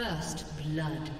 First blood.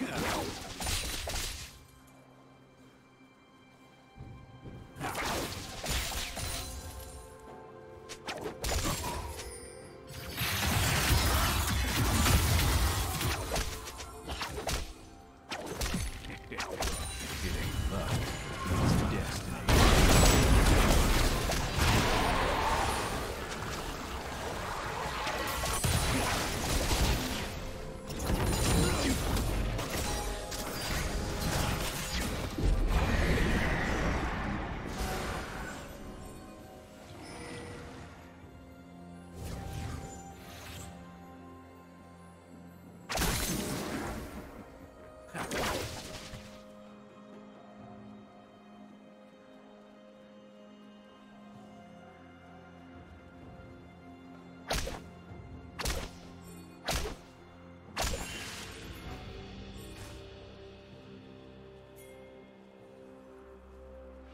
Yeah.